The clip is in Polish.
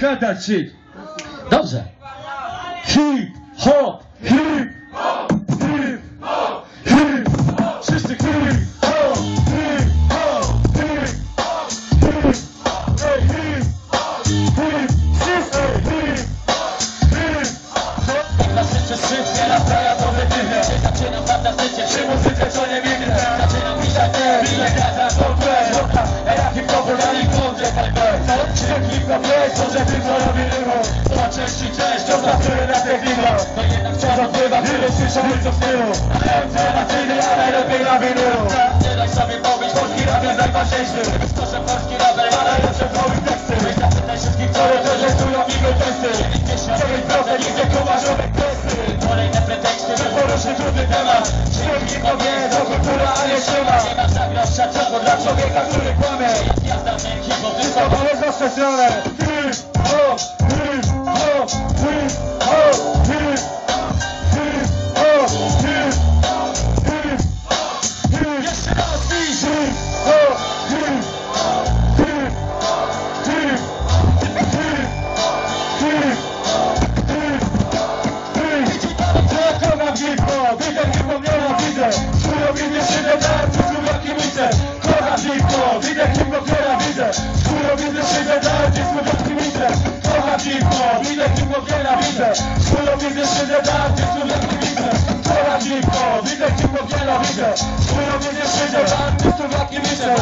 gadać shit. Dobrze. Hip, hop, hip, hip, hip. Wszyscy hip, hop, hip, hop, hip, hip. Ej, hip, hip, wszyscy hip, hip. Na życie szybkie, nastraja to wybitne Zaczynam fantastycznie, przy muzyce co nie widzę Zaczynam pisać te bile gada hip-hop jest, to że tylko robi rymu To części część, to pracuję na techniką To jednak wciąż odpływa, tyle słyszę co w Alternatywy, a najlepiej na winylu Nie daj sobie mówić, polski rap najważniejszy To, że polski raper ma najlepsze flowy teksty Zapytaj wszystkich, co reprezentują mi testy 99% nigdzie kumarzowe kwestie Kolejne preteksty, że poruszy trudny temat. Śmiech hip-hop jest, to kultura, a nie siema Nie ma za grosz szacunku dla człowieka, który kłamie To jest nasze stronę. Hip, hop, jesteśmy potrzebnicze Kochadziwko, widać tu głowienia widzę Swoją widzę się nie da, ty studenty widzę Kochadziwko, widać tu głowienia widzę Swoją widzę się nie da, ty studenty widzę